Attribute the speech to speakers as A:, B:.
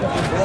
A: Come on,